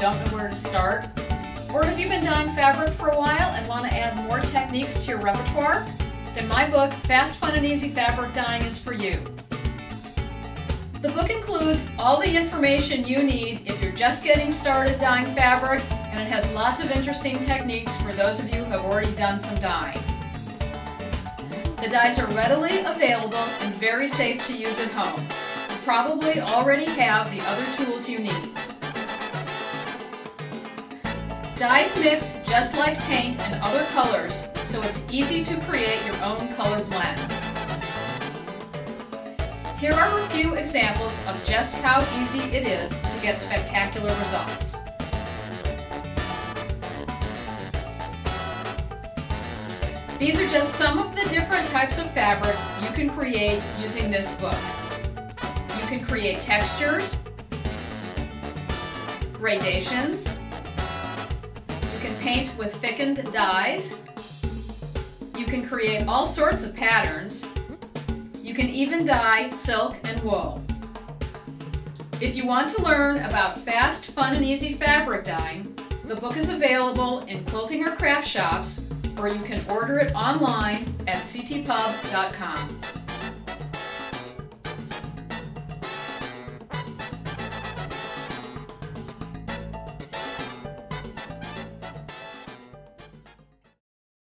don't know where to start? Or have you been dyeing fabric for a while and want to add more techniques to your repertoire? Then my book, Fast, Fun, and Easy Fabric Dyeing is for you. The book includes all the information you need if you're just getting started dyeing fabric, and it has lots of interesting techniques for those of you who have already done some dyeing. The dyes are readily available and very safe to use at home. You probably already have the other tools you need. Dyes mix just like paint and other colors, so it's easy to create your own color blends. Here are a few examples of just how easy it is to get spectacular results. These are just some of the different types of fabric you can create using this book. You can create textures, gradations, paint with thickened dyes, you can create all sorts of patterns, you can even dye silk and wool. If you want to learn about fast, fun, and easy fabric dyeing, the book is available in quilting or craft shops or you can order it online at ctpub.com.